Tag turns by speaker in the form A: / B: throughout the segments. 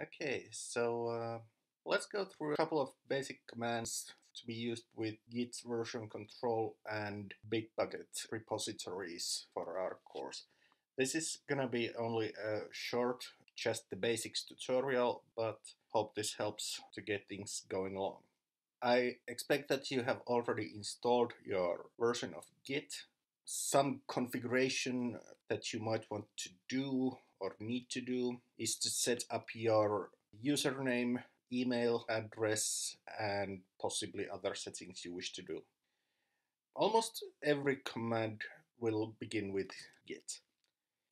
A: Okay, so uh, let's go through a couple of basic commands to be used with Git version control and Bitbucket repositories for our course. This is gonna be only a short, just the basics tutorial, but hope this helps to get things going along. I expect that you have already installed your version of Git. Some configuration that you might want to do or need to do is to set up your username, email address, and possibly other settings you wish to do. Almost every command will begin with git.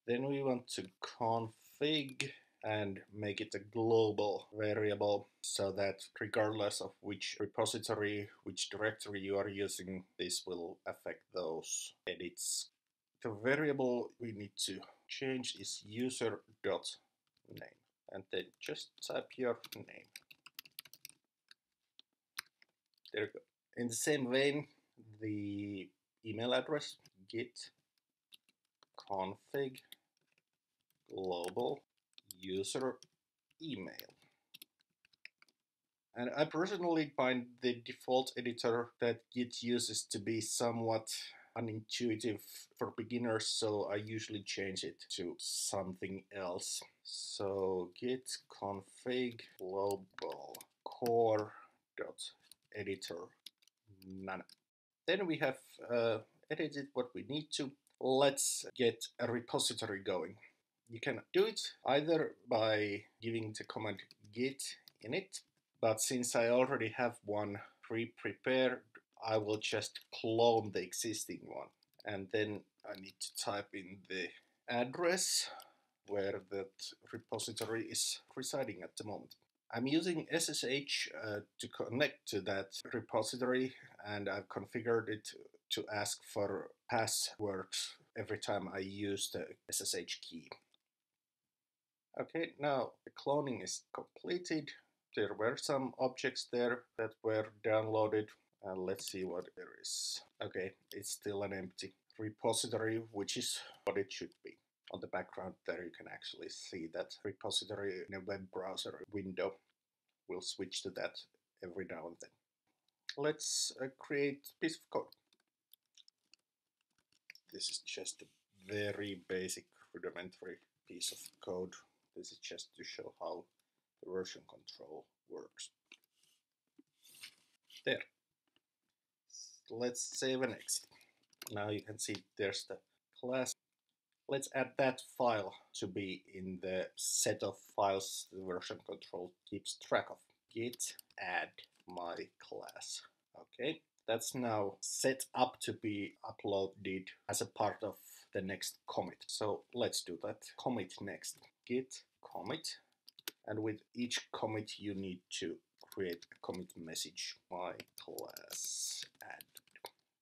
A: Then we want to config and make it a global variable so that regardless of which repository, which directory you are using, this will affect those edits. The variable we need to change is user dot name and then just type your name. There you go. In the same vein, the email address git config global user email. And I personally find the default editor that Git uses to be somewhat unintuitive for beginners, so I usually change it to something else. So git config global core dot editor nano. Then we have uh, edited what we need to. Let's get a repository going. You can do it either by giving the command git init, but since I already have one pre-prepared I will just clone the existing one and then I need to type in the address where that repository is residing at the moment. I'm using SSH uh, to connect to that repository and I've configured it to ask for passwords every time I use the SSH key. Okay, now the cloning is completed. There were some objects there that were downloaded and uh, let's see what there is. Okay, it's still an empty repository, which is what it should be. On the background there you can actually see that repository in a web browser window. We'll switch to that every now and then. Let's uh, create a piece of code. This is just a very basic rudimentary piece of code. This is just to show how the version control works. There let's save and exit. Now you can see there's the class. Let's add that file to be in the set of files the version control keeps track of. Git add my class. Okay, that's now set up to be uploaded as a part of the next commit. So let's do that. Commit next. Git commit. And with each commit you need to create a commit message. My class add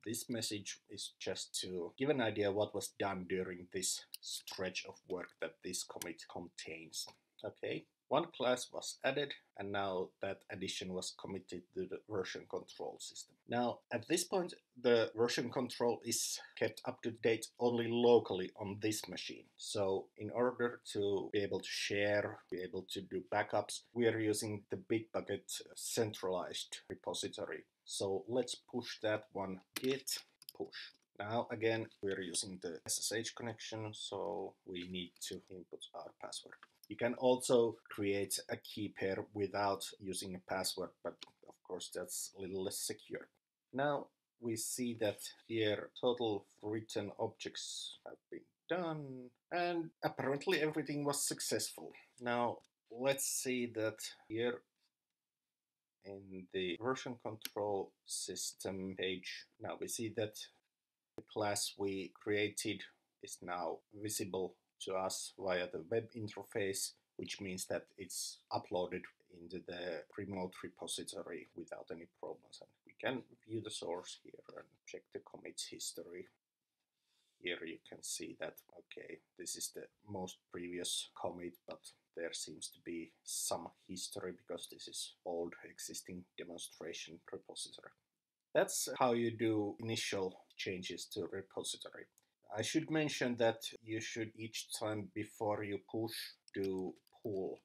A: this message is just to give an idea what was done during this stretch of work that this commit contains. Okay, one class was added and now that addition was committed to the version control system. Now at this point the version control is kept up to date only locally on this machine. So in order to be able to share, be able to do backups, we are using the Bitbucket uh, centralized repository so let's push that one git push. Now again we're using the SSH connection so we need to input our password. You can also create a key pair without using a password but of course that's a little less secure. Now we see that here total written objects have been done and apparently everything was successful. Now let's see that here in the version control system page. Now we see that the class we created is now visible to us via the web interface, which means that it's uploaded into the remote repository without any problems. And we can view the source here and check the commits history. Here you can see that, okay, this is the most previous commit, but there seems to be some history because this is old existing demonstration repository. That's how you do initial changes to repository. I should mention that you should each time before you push do pull.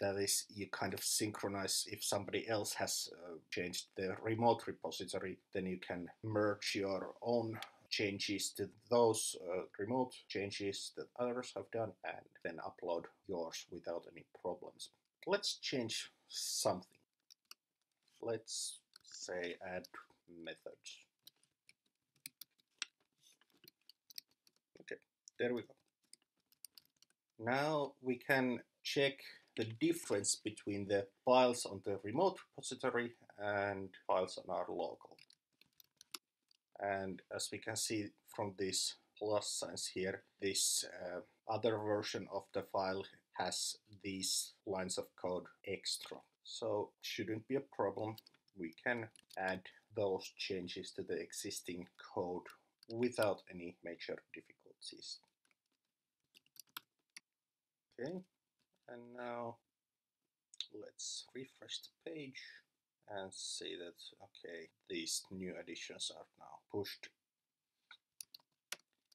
A: That is you kind of synchronize. If somebody else has uh, changed the remote repository then you can merge your own changes to those uh, remote changes that others have done and then upload yours without any problems. Let's change something. Let's say add methods okay there we go now we can check the difference between the files on the remote repository and files on our local. And as we can see from these plus signs here, this uh, other version of the file has these lines of code extra. So shouldn't be a problem. We can add those changes to the existing code without any major difficulties. Okay, and now let's refresh the page and see that okay these new additions are now pushed.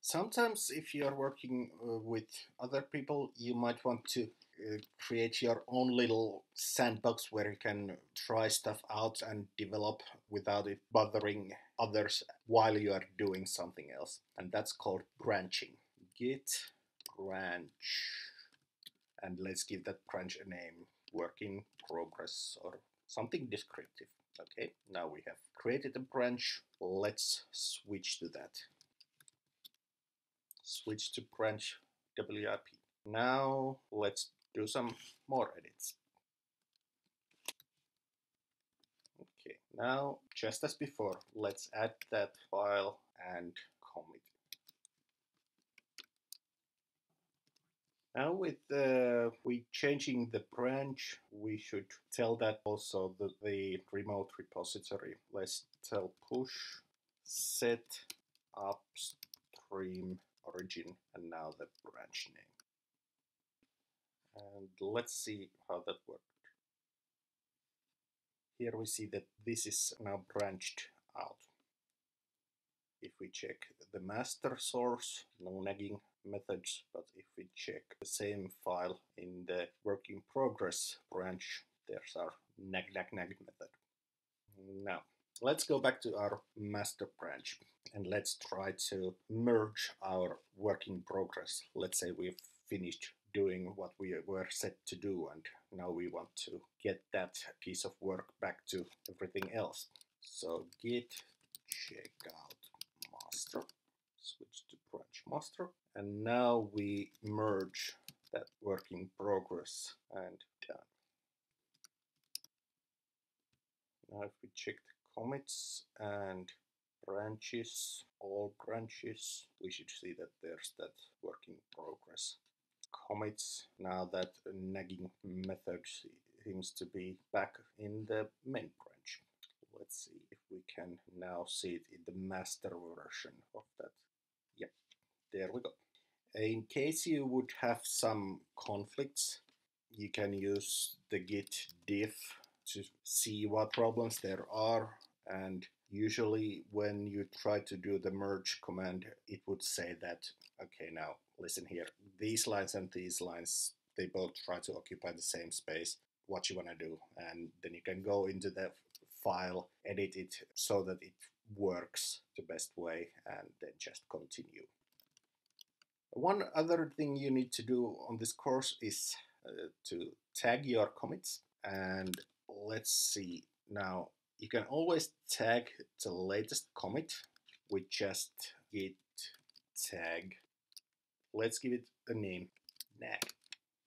A: Sometimes if you are working uh, with other people you might want to uh, create your own little sandbox where you can try stuff out and develop without it bothering others while you are doing something else and that's called branching. Git branch and let's give that branch a name work in progress or something descriptive okay? Now we have created a branch let's switch to that. Switch to branch WIP now let's do some more edits. Okay now just as before let's add that file and commit Now with uh, we changing the branch, we should tell that also the, the remote repository. Let's tell push set upstream origin and now the branch name. And let's see how that worked. Here we see that this is now branched out. If we check the master source, no nagging methods, but if we check the same file in the work in progress branch, there's our nag nag nag method. Now, let's go back to our master branch and let's try to merge our work in progress. Let's say we've finished doing what we were set to do and now we want to get that piece of work back to everything else. So git checkout master, switch to branch master and now we merge that work in progress and done. Now if we check the commits and branches, all branches, we should see that there's that work in progress. Commits, now that nagging method seems to be back in the main branch. Let's see if we can now see it in the master version of that. Yep, there we go. In case you would have some conflicts, you can use the git diff to see what problems there are and usually when you try to do the merge command it would say that okay now listen here. These lines and these lines they both try to occupy the same space. What you want to do? And then you can go into the file edit it so that it works the best way and then just continue one other thing you need to do on this course is uh, to tag your commits and let's see. Now you can always tag the latest commit with just git tag. Let's give it a name nag.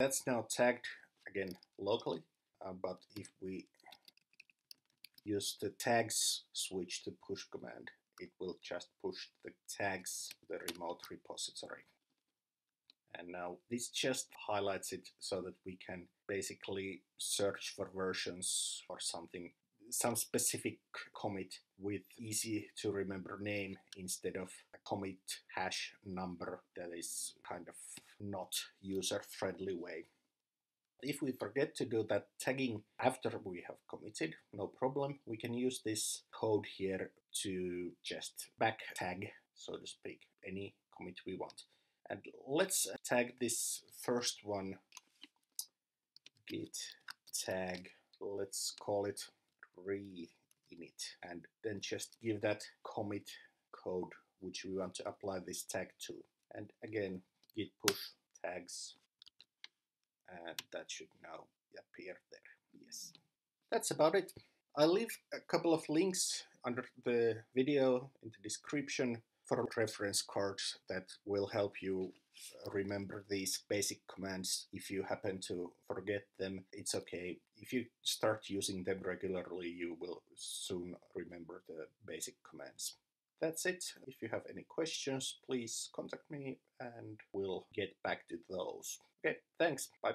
A: That's now tagged again locally uh, but if we use the tags switch to push command it will just push the tags the remote repository and now this just highlights it so that we can basically search for versions for something some specific commit with easy to remember name instead of a commit hash number that is kind of not user friendly way. If we forget to do that tagging after we have committed, no problem. We can use this code here to just back tag, so to speak, any commit we want. And let's tag this first one git tag, let's call it re-init, and then just give that commit code which we want to apply this tag to. And again, git push tags, and that should now appear there. Yes, that's about it. I'll leave a couple of links under the video in the description for reference cards that will help you uh, remember these basic commands. If you happen to forget them, it's okay. If you start using them regularly, you will soon remember the basic commands. That's it. If you have any questions, please contact me and we'll get back to those. Okay, thanks. Bye.